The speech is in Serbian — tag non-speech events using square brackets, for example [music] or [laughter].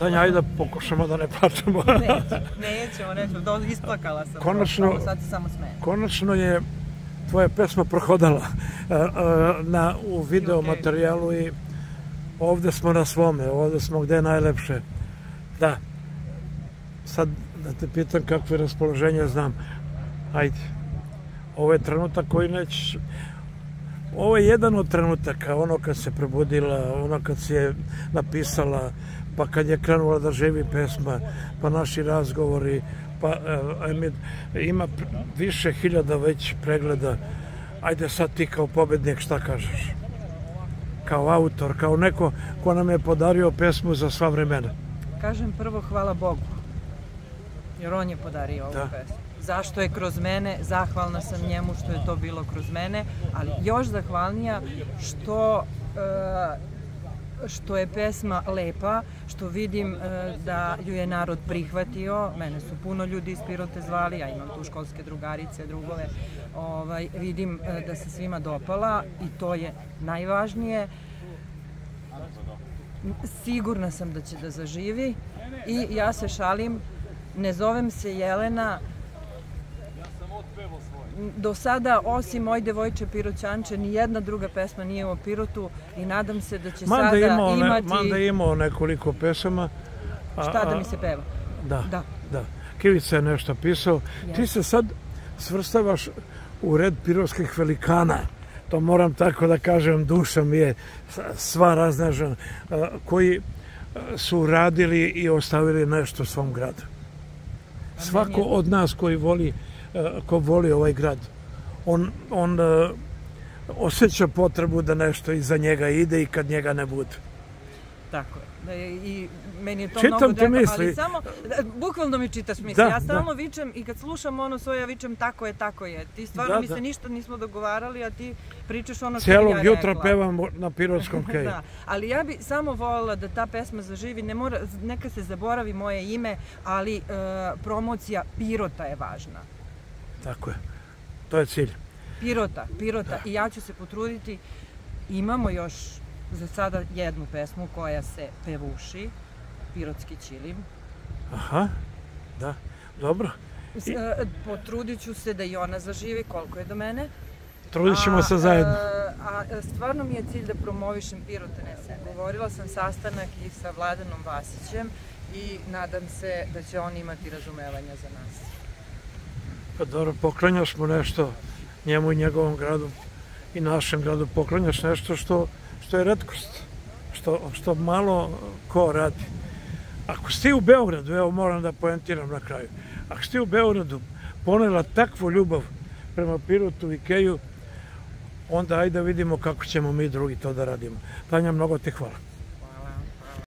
Tanja, ajde da pokušamo da ne plačemo. [laughs] Neće, nećemo, nećemo, do, isplakala sam. Konačno- sad se samo smejem. Konačno je tvoja pesma prohodala e, e, na, u video materijalu i ovde smo na svome, ovde smo gde je najlepše. Da. Sad da te pitam kakvo je raspoloženje, znam. Ajde. Ovo je trenutak koji nećeš... Ovo je jedan od trenutaka, ono kad se probudila, ono kad si je napisala, pa kad je krenula da živi pesma, pa naši razgovori, pa e, ima više hiljada već pregleda. Ajde sad ti kao pobednik šta kažeš? Kao autor, kao neko ko nam je podario pesmu za sva vremena. Kažem prvo hvala Bogu, jer on je podario ovu Da. pesmu. Zašto je kroz mene, zahvalna sam njemu što je to bilo kroz mene, ali još zahvalnija što e, što je pesma lepa, što vidim e, da ju je narod prihvatio, mene su puno ljudi iz Pirote zvali, ja imam tu školske drugarice, drugove, ovaj, vidim e, da se svima dopala i to je najvažnije. Sigurna sam da će da zaživi i ja se šalim, ne zovem se Jelena, do sada, osim Oj devojče Piroćanče, ni jedna druga pesma nije o Pirotu i nadam se da će Manda sada imao, ne, imati... manda imao nekoliko pesama. a- Šta da mi se peva? Da, Da. da. Kivica je nešto pisao. Ti se sad svrstavaš u red pirovskih velikana. To moram tako da kažem, duša mi je sva raznažan, koji su radili i ostavili nešto svom gradu. Svako od nas koji voli, a, ko voli ovaj grad, on, on a, osjeća potrebu da nešto iza njega ide i kad njega ne bude. Tako je. Da je I meni je to Čitam mnogo drago, misli. ali samo, da, bukvalno mi čitaš misli. Da, ja stalno vičem i kad slušam ono svoje, ja vičem tako je, tako je. Ti stvarno Da, mi da. se ništa nismo dogovarali, a ti pričaš ono što Cijelog bi ja jutra rekla. pevam na pirotskom [laughs] keju. Da, ali ja bi samo voljela da ta pesma zaživi, ne mora, neka se zaboravi moje ime, ali e, promocija Pirota je važna. Tako je. To je cilj. Pirota, Pirota i ja ću se potruditi. Imamo još za sada jednu pesmu koja se pevuši, Pirotski čilim. Aha, da, dobro. S- e, Potrudit ću se da i ona zaživi koliko je do mene. Trudit ćemo A, se zajedno. e, A, e, stvarno mi je cilj da promovišem Pirotenese. Govorila sam sastanak i sa Vladanom Vasićem i nadam se da će on imati razumevanja za nas. Pa dobro, poklanjaš mu nešto njemu i njegovom gradu i našem gradu. Poklanjaš nešto što, što je redkost, što, što malo ko radi. Ako si ti u Beogradu, evo moram da poentiram na kraju, ako si ti u Beogradu ponela takvu ljubav prema Pirotu i Keju, onda ajde da vidimo kako ćemo mi drugi to da radimo. Tanja, mnogo ti hvala.